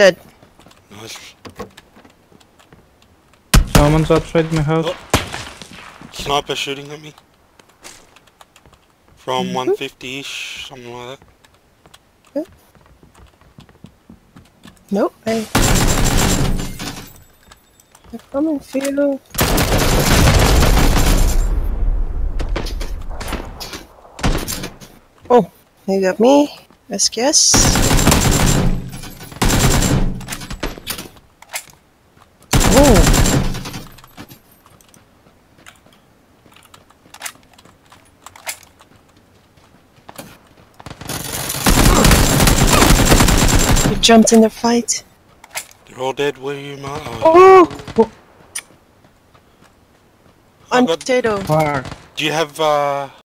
Dead. Nice. Someone's outside my house. Oh. Sniper shooting at me. From mm-hmm. 150-ish, something like that. Nope. I. They're coming for you. Oh, you got me. SKS. Oh. You jumped in the fight. They're all dead, where you, Mark? Oh. Oh! I On got- potato. Fuck. Do you have, uh...